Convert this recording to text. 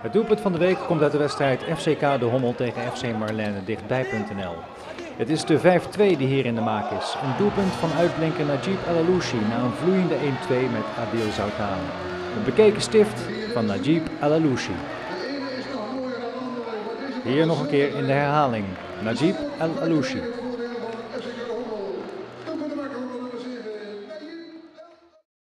Het doelpunt van de week komt uit de wedstrijd FCK De Hommel tegen FC Marlene dichtbij.nl. Het is de 5-2 die hier in de maak is. Een doelpunt van uitblinker Najib Alalouchi na een vloeiende 1-2 met Adil Zoutaan. Een bekeken stift van Najib Alalouchi. Hier nog een keer in de herhaling. Najib Alalouchi.